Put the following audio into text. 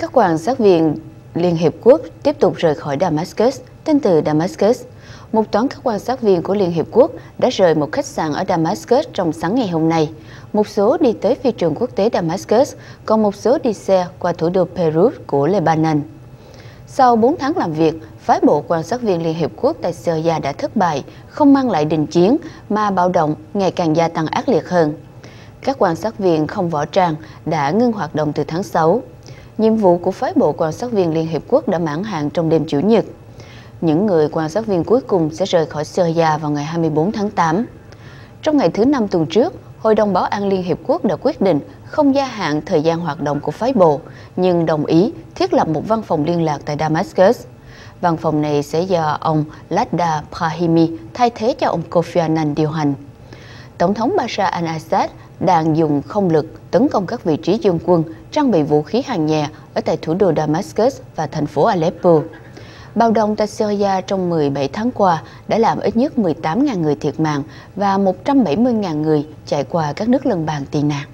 Các quan sát viên Liên Hiệp Quốc tiếp tục rời khỏi Damascus, Tên từ Damascus. Một toán các quan sát viên của Liên Hiệp Quốc đã rời một khách sạn ở Damascus trong sáng ngày hôm nay. Một số đi tới phi trường quốc tế Damascus, còn một số đi xe qua thủ đô Beirut của Lebanon. Sau 4 tháng làm việc, phái bộ quan sát viên Liên Hiệp Quốc tại Syria đã thất bại, không mang lại đình chiến, mà bạo động ngày càng gia tăng ác liệt hơn. Các quan sát viên không võ trang đã ngưng hoạt động từ tháng 6. Nhiệm vụ của phái bộ quan sát viên Liên Hiệp Quốc đã mãn hạn trong đêm Chủ nhật. Những người quan sát viên cuối cùng sẽ rời khỏi Syria vào ngày 24 tháng 8. Trong ngày thứ năm tuần trước, Hội đồng Bảo an Liên Hiệp Quốc đã quyết định không gia hạn thời gian hoạt động của phái bộ, nhưng đồng ý thiết lập một văn phòng liên lạc tại Damascus. Văn phòng này sẽ do ông Ladda Brahimi thay thế cho ông Kofi Annan điều hành. Tổng thống Bashar al-Assad đang dùng không lực tấn công các vị trí dân quân, trang bị vũ khí hàng nhẹ ở tại thủ đô Damascus và thành phố Aleppo. Bạo động tại Syria trong 17 tháng qua đã làm ít nhất 18.000 người thiệt mạng và 170.000 người chạy qua các nước lân bàn tị nạn.